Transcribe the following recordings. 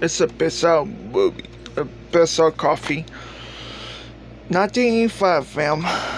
It's a Bissell movie. A Bissell coffee. 1985, fam.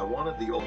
I wanted the old.